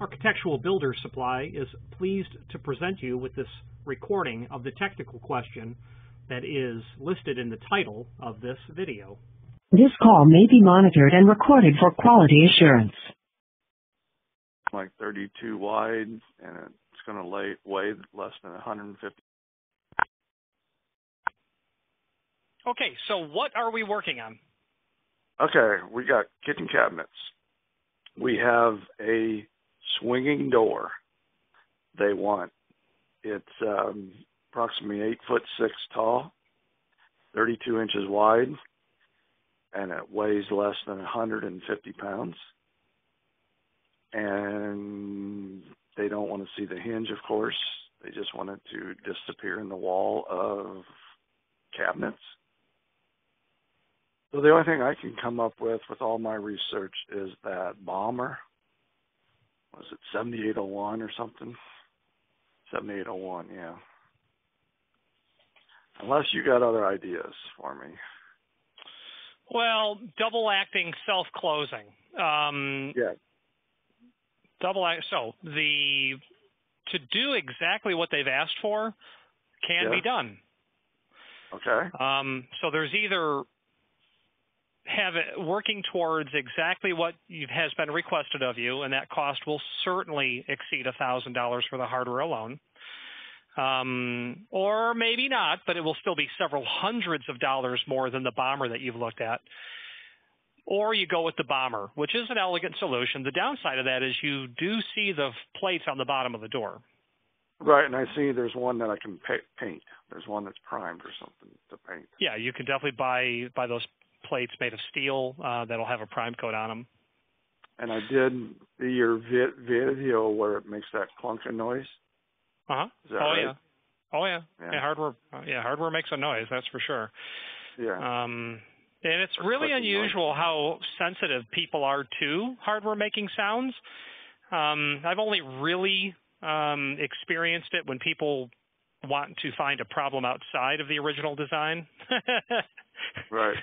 Architectural Builder Supply is pleased to present you with this recording of the technical question that is listed in the title of this video. This call may be monitored and recorded for quality assurance. Like 32 wide, and it's going to lay, weigh less than 150. Okay, so what are we working on? Okay, we got kitchen cabinets. We have a swinging door. They want it's um, approximately eight foot six tall, 32 inches wide, and it weighs less than 150 pounds. And they don't want to see the hinge, of course. They just want it to disappear in the wall of cabinets. So the only thing I can come up with with all my research is that Bommer was it 7801 or something? 7801, yeah. Unless you got other ideas for me. Well, double acting self closing. Um, yeah. Double act. So the to do exactly what they've asked for can yeah. be done. Okay. Um, so there's either have it working towards exactly what has been requested of you, and that cost will certainly exceed $1,000 for the hardware alone. Um, or maybe not, but it will still be several hundreds of dollars more than the Bommer that you've looked at. Or you go with the Bommer, which is an elegant solution. The downside of that is you do see the plates on the bottom of the door. Right, and I see there's one that I can paint. There's one that's primed or something to paint. Yeah, you can definitely buy buy those plates made of steel uh, that'll have a prime coat on them. And I did your vi- video where it makes that clunking noise. Uh huh. Oh right? yeah. Oh yeah. yeah. Yeah. Hardware. Uh, yeah. Hardware makes a noise. That's for sure. Yeah. Um, and it's really unusual noise. how sensitive people are to hardware making sounds. Um, I've only really um, experienced it when people want to find a problem outside of the original design. right.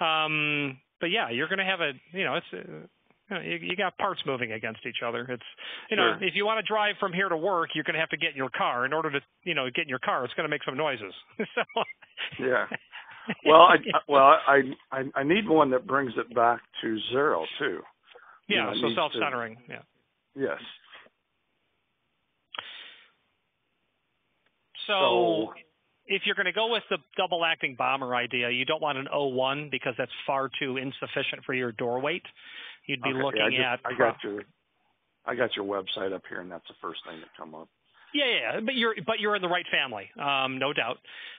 Um, but yeah, you're going to have a, you know, it's, uh, you, you got parts moving against each other. It's, you know, Sure. if you want to drive from here to work, you're going to have to get in your car. In order to, you know, get in your car, it's going to make some noises. so. Yeah. Well, I well I I I need one that brings it back to zero too. You Yeah, know, so self-centering. Yeah. Yes. So, So- if you're going to go with the double acting Bommer idea, you don't want an O1 because that's far too insufficient for your door weight. You'd be Okay, looking I just, at I got your I got your website up here, and that's the first thing that come up. Yeah, yeah, yeah, but you're but you're in the right family, um, no doubt.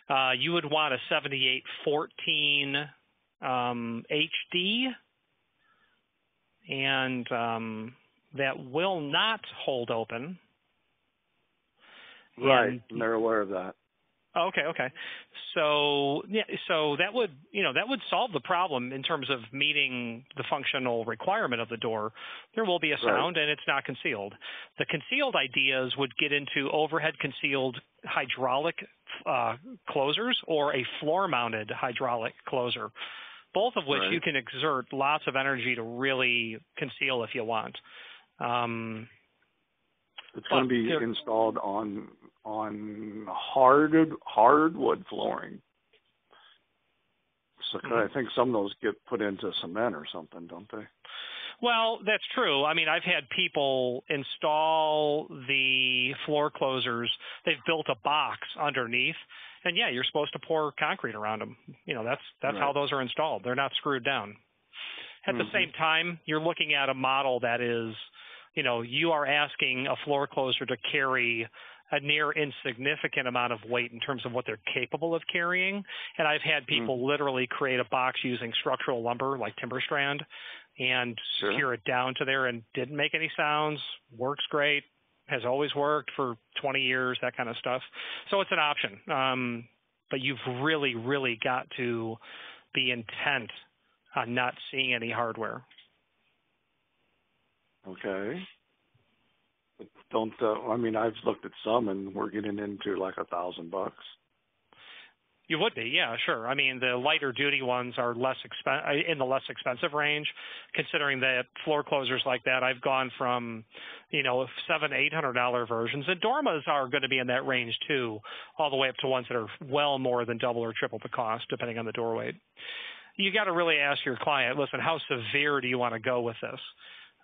Uh, you would want a 7814 um, HD, and um, that will not hold open. Right. And they're aware of that. Oh, Okay, okay. So yeah, so that would you know that would solve the problem in terms of meeting the functional requirement of the door. There will be a sound and it's not concealed. The concealed ideas would get into overhead concealed hydraulic uh, closers or a floor mounted hydraulic closer, both of which Right. you can exert lots of energy to really conceal if you want. Um, It's going to be installed on on hard hardwood flooring. So 'cause I think some of those get put into cement or something, don't they? Well, that's true. I mean, I've had people install the floor closers. They've built a box underneath, and yeah, you're supposed to pour concrete around them. You know, that's that's how those are installed. They're not screwed down. At the Mhm. same time, you're looking at a model that is, you know, you are asking a floor closer to carry a near insignificant amount of weight in terms of what they're capable of carrying. And I've had people literally create a box using structural lumber like timber strand and Sure. secure it down to there and didn't make any sounds, works great, has always worked for 20 years, that kind of stuff. So it's an option. Um, but you've really, really got to be intent on not seeing any hardware. Okay. But don't uh, I mean I've looked at some and we're getting into like a thousand bucks. You would be, yeah, sure. I mean, the lighter duty ones are less expen- uh, in the less expensive range, considering that floor closers like that, I've gone from, you know, seven, eight hundred dollar versions, and dormas are going to be in that range too, all the way up to ones that are well more than double or triple the cost, depending on the door weight. You got to really ask your client, listen, how severe do you want to go with this?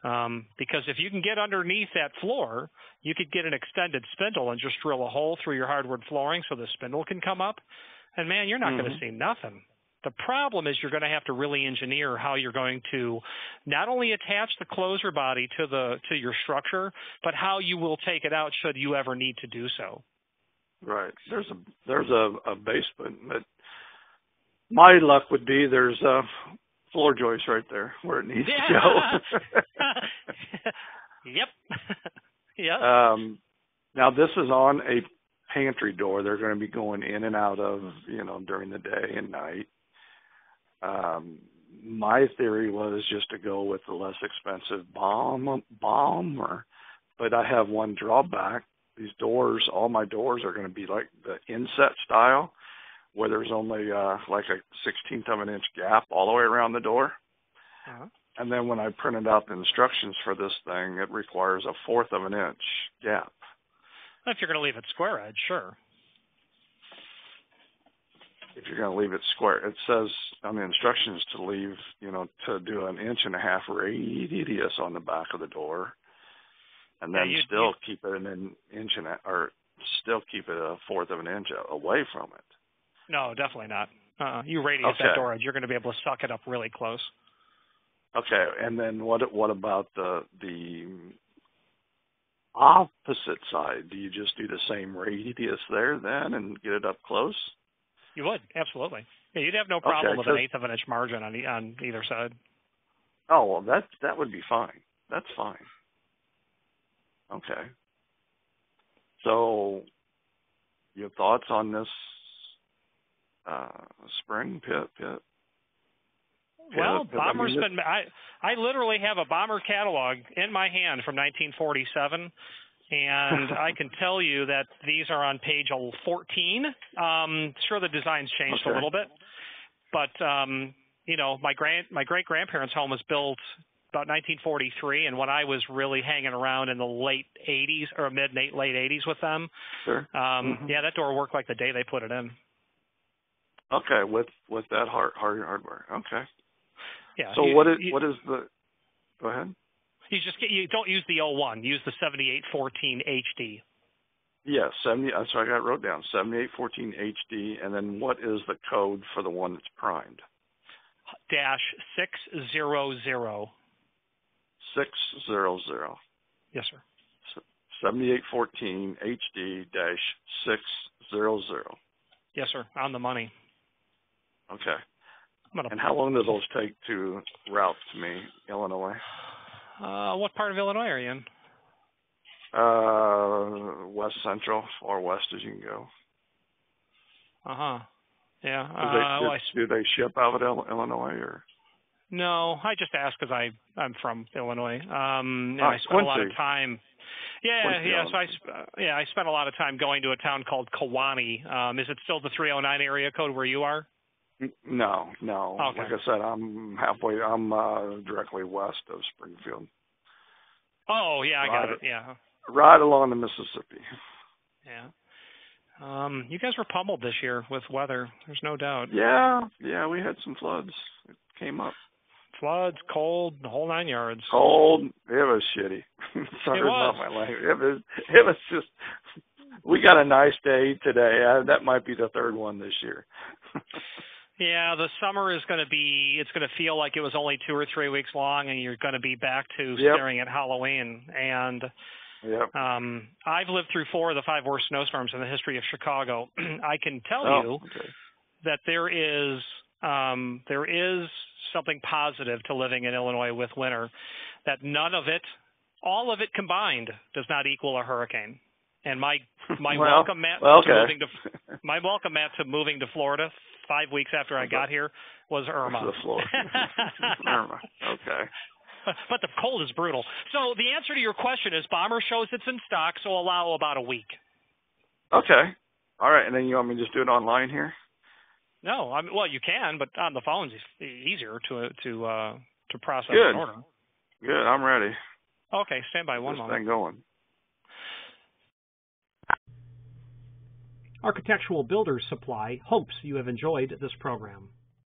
Um, because if you can get underneath that floor, you could get an extended spindle and just drill a hole through your hardwood flooring so the spindle can come up and man, you're not mm-hmm. going to see nothing. The problem is you're going to have to really engineer how you're going to not only attach the closer body to the to your structure, but how you will take it out should you ever need to do so. Right. There's a there's a, a basement, but my luck would be there's a floor joist right there where it needs yeah. to go. yep. yep. Um, now this is on a pantry door they're going to be going in and out of, you know, during the day and night. Um, my theory was just to go with the less expensive bomb Bommer, but I have one drawback. These doors, all my doors are going to be like the inset style, where there's only uh, like a sixteenth of an inch gap all the way around the door. Uh-huh. And then when I printed out the instructions for this thing, it requires a fourth of an inch gap. If you're going to leave it square edge, sure. If you're going to leave it square, it says on the instructions to leave, you know, to do an inch and a half radius on the back of the door, and then yeah, still keep it an inch and a, or still keep it a fourth of an inch away from it. No, definitely not. Uh, you radius okay. that door edge, you're going to be able to suck it up really close. Okay, and then what? What about the the opposite side, do you just do the same radius there then and get it up close? You would absolutely. Yeah, you'd have no problem okay, with an eighth of an inch margin on on either side. Oh well, that that would be fine. That's fine. Okay. So, your thoughts on this uh, spring pit pit? Well, Bommer's I mean, been. I I literally have a Bommer catalog in my hand from 1947, and I can tell you that these are on page 14. Um, sure, the design's changed okay. a little bit, but um, you know, my grand my great grandparents' home was built about 1943, and when I was really hanging around in the late 80s or mid late 80s with them, sure. um, mm-hmm. yeah, that door worked like the day they put it in. Okay, with with that hard hard hardware. Okay. Yeah. So you, what is you, what is the? Go ahead. You just get you don't use the 01. Use the 7814 HD. Yeah, 70. That's what I got wrote down. 7814 HD, and then what is the code for the one that's primed? Dash six zero zero. Six zero zero. Yes, sir. 7814 HD dash six zero zero. Yes, sir. On the money. Okay. And how long do those take to route to me, Illinois? Uh, what part of Illinois are you in? Uh, west central, or west as you can go. Uh huh. Yeah. Do, uh, they, well, do, do they ship out of Illinois or? No, I just ask because I I'm from Illinois. Um, and ah, I spent Quincy. a lot of time. Yeah, Quincy, yeah. So I uh, yeah I spent a lot of time going to a town called Kewanee. Um, is it still the 309 area code where you are? No, no. Okay. Like I said, I'm halfway. I'm uh, directly west of Springfield. Oh yeah, I right, got it. Yeah. Right along the Mississippi. Yeah. Um, you guys were pummeled this year with weather. There's no doubt. Yeah, yeah. We had some floods. It came up. Floods, cold, the whole nine yards. Cold. It was shitty. Sorry it was. about my language. It was. It was just. We got a nice day today. Uh, that might be the third one this year. Yeah, the summer is going to be, it's going to feel like it was only two or three weeks long and you're going to be back to yep. staring at Halloween. And yep. um, I've lived through four of the five worst snowstorms in the history of Chicago. I can tell oh, you okay. that there is, um, there is something positive to living in Illinois with winter, that none of it, all of it combined, does not equal a hurricane. And my my well, welcome mat well, okay. to moving to my welcome mat to moving to Florida five weeks after I got here was Irma. The floor. Irma. Okay. But the cold is brutal. So the answer to your question is Bommer shows it's in stock, so allow about a week. Okay. All right, and then you want me to just do it online here? No, I mean, well, you can, but on the phone's is easier to to uh, to process Good. an order. Good. I'm ready. Okay, stand by one this moment. thing going. Architectural Builders Supply hopes you have enjoyed this program.